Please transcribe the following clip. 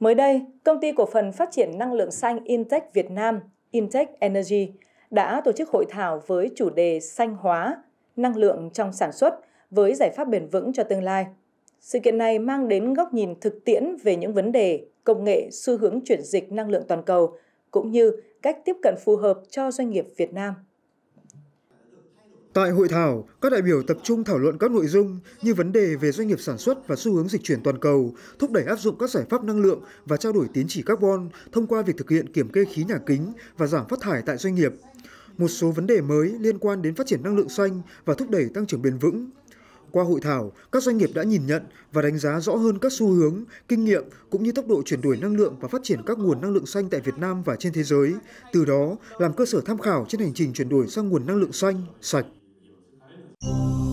Mới đây, công ty cổ phần phát triển năng lượng xanh Intech Việt Nam, Intech Energy, đã tổ chức hội thảo với chủ đề xanh hóa, năng lượng trong sản xuất với giải pháp bền vững cho tương lai. Sự kiện này mang đến góc nhìn thực tiễn về những vấn đề, công nghệ, xu hướng chuyển dịch năng lượng toàn cầu, cũng như cách tiếp cận phù hợp cho doanh nghiệp Việt Nam. Tại hội thảo, các đại biểu tập trung thảo luận các nội dung như vấn đề về doanh nghiệp sản xuất và xu hướng dịch chuyển toàn cầu, thúc đẩy áp dụng các giải pháp năng lượng và trao đổi tín chỉ carbon thông qua việc thực hiện kiểm kê khí nhà kính và giảm phát thải tại doanh nghiệp. Một số vấn đề mới liên quan đến phát triển năng lượng xanh và thúc đẩy tăng trưởng bền vững, qua hội thảo, các doanh nghiệp đã nhìn nhận và đánh giá rõ hơn các xu hướng, kinh nghiệm cũng như tốc độ chuyển đổi năng lượng và phát triển các nguồn năng lượng xanh tại Việt Nam và trên thế giới, từ đó làm cơ sở tham khảo trên hành trình chuyển đổi sang nguồn năng lượng xanh, sạch Thank you.